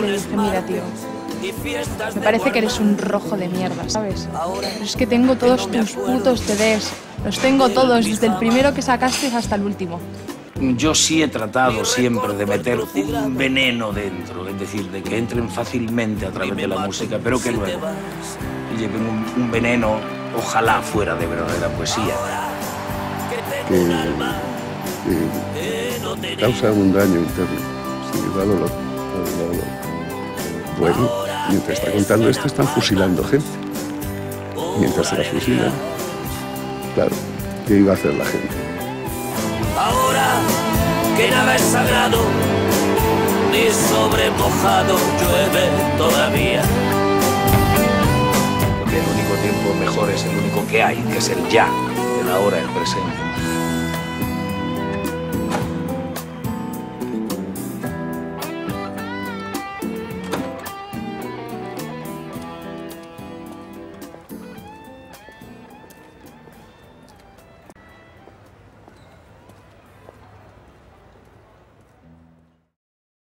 le dije, mira tío, me parece que eres un rojo de mierda, ¿sabes? Pero es que tengo todos tus putos CDs, los tengo todos, desde el primero que sacaste hasta el último. Yo sí he tratado siempre de meter un veneno dentro, es decir, de que entren fácilmente a través de la música, pero que luego lleven un, un veneno, ojalá fuera de verdadera poesía. que, que causa un daño interno. Sí, Bueno, mientras está contando esto, están fusilando gente. Mientras se la fusilan, claro, ¿qué iba a hacer la gente? Ahora que nada es sagrado, ni sobre mojado llueve todavía. Porque el único tiempo mejor es el único que hay, que es el ya, el ahora, el presente.